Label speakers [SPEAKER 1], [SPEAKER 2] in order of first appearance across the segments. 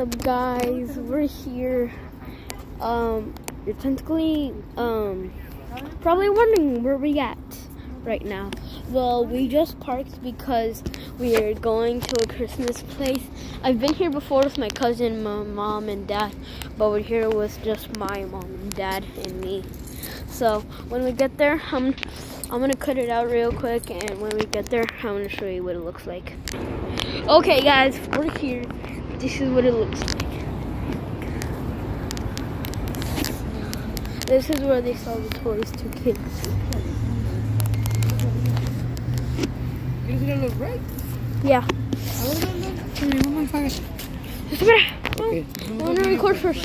[SPEAKER 1] up guys? We're here. Um you're technically um probably wondering where we at right now. Well we just parked because we are going to a christmas place. I've been here before with my cousin my mom and dad but we're here with just my mom and dad and me. So when we get there i'm i'm gonna cut it out real quick and when we get there i'm gonna show you what it looks like. Okay guys we're here this is what it looks like. This is where they sell the toys to kids.
[SPEAKER 2] Is it look right?
[SPEAKER 1] Yeah.
[SPEAKER 2] Oh my gosh. Okay.
[SPEAKER 1] I want to record first.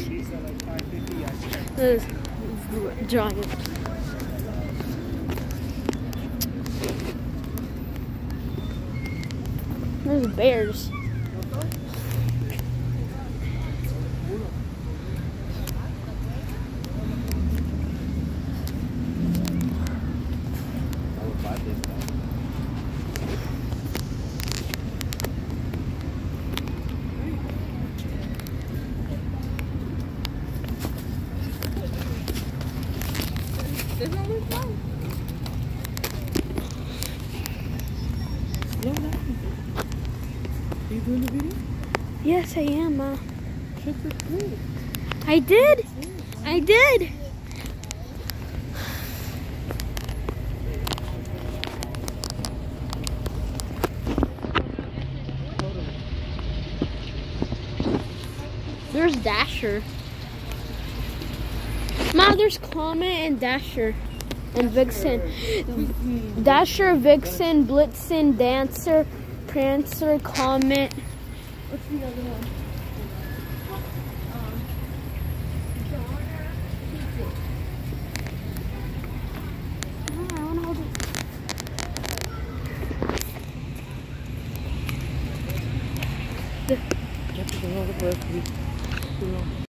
[SPEAKER 1] This is giant. There's bears.
[SPEAKER 2] Does not. Slow down. Are you doing the video?
[SPEAKER 1] Yes, I am. Uh,
[SPEAKER 2] the clip.
[SPEAKER 1] I did. I did. There's Dasher. Ma, there's Comet and Dasher. And Vixen. Dasher, Vixen, Blitzen, Dancer, Prancer, Comet.
[SPEAKER 2] What's the other one?
[SPEAKER 1] I wanna hold it.
[SPEAKER 2] You have to go over the 吃了